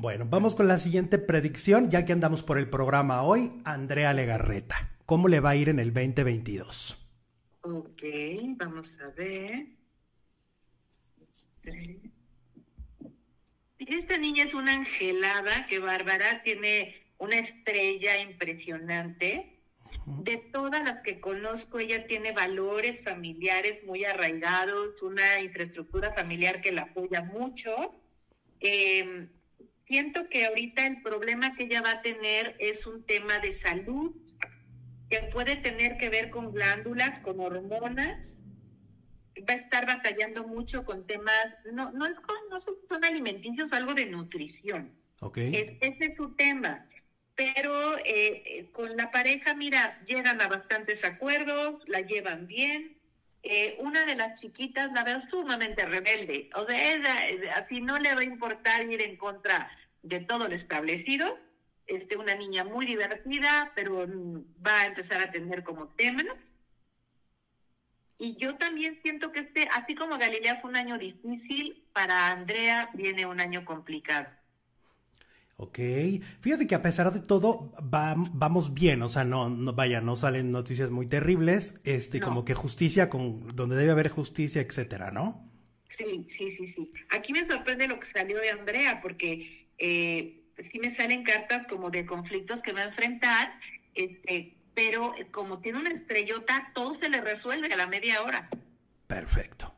Bueno, vamos con la siguiente predicción, ya que andamos por el programa hoy. Andrea Legarreta, ¿cómo le va a ir en el 2022? Ok, vamos a ver. Este, esta niña es una angelada, que Bárbara tiene una estrella impresionante. De todas las que conozco, ella tiene valores familiares muy arraigados, una infraestructura familiar que la apoya mucho. Eh, siento que ahorita el problema que ella va a tener es un tema de salud, que puede tener que ver con glándulas, con hormonas. Va a estar batallando mucho con temas, no, no, no son, son alimenticios, algo de nutrición. Okay. Es, ese es su tema pero eh, con la pareja, mira, llegan a bastantes acuerdos, la llevan bien. Eh, una de las chiquitas la veo sumamente rebelde, o sea, así no le va a importar ir en contra de todo lo establecido. Este, una niña muy divertida, pero va a empezar a tener como temas. Y yo también siento que este, así como Galilea fue un año difícil, para Andrea viene un año complicado. Ok, fíjate que a pesar de todo va, vamos bien, o sea, no, no vaya, no salen noticias muy terribles, este, No. como que justicia con donde debe haber justicia, etcétera, ¿no? Sí, sí, sí, sí. Aquí me sorprende lo que salió de Andrea, porque eh, sí me salen cartas como de conflictos que va a enfrentar, este, pero como tiene una estrellota, todo se le resuelve a la media hora. Perfecto.